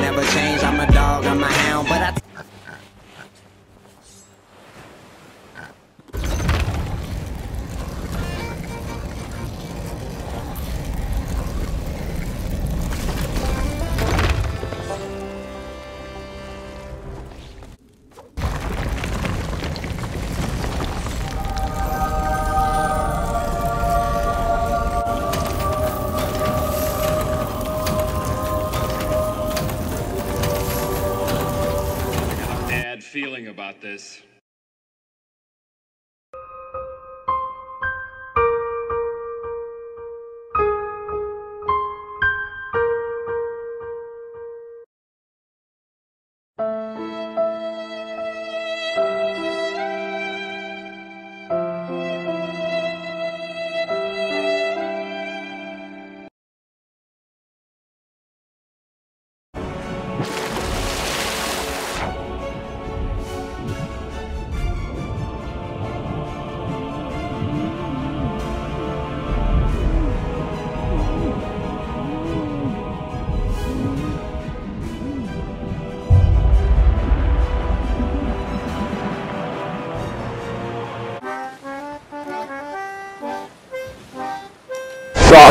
never change. I'm a feeling about this.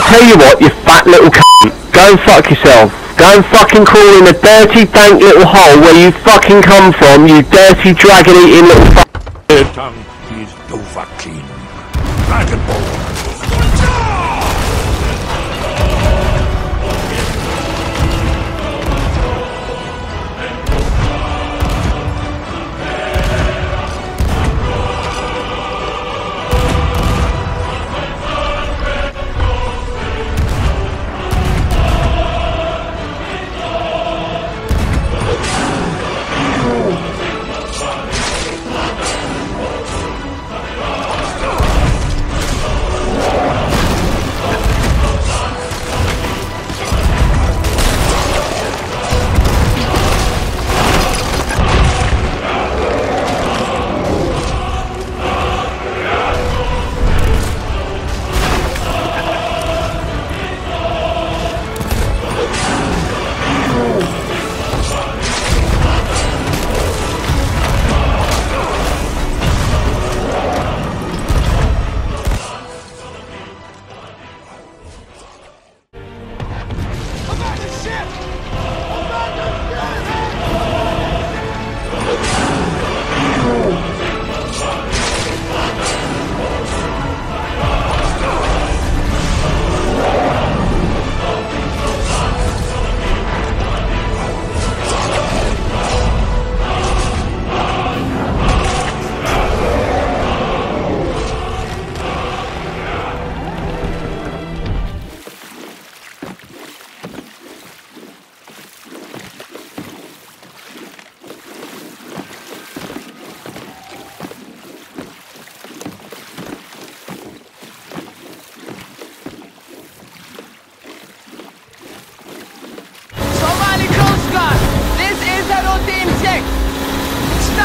Tell you what, you fat little cunt. Go and fuck yourself. Go and fucking crawl in a dirty, dank little hole where you fucking come from, you dirty, dragon-eating little fuck. Dovahkiin. Dragon Ball.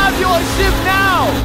Stop your ship now!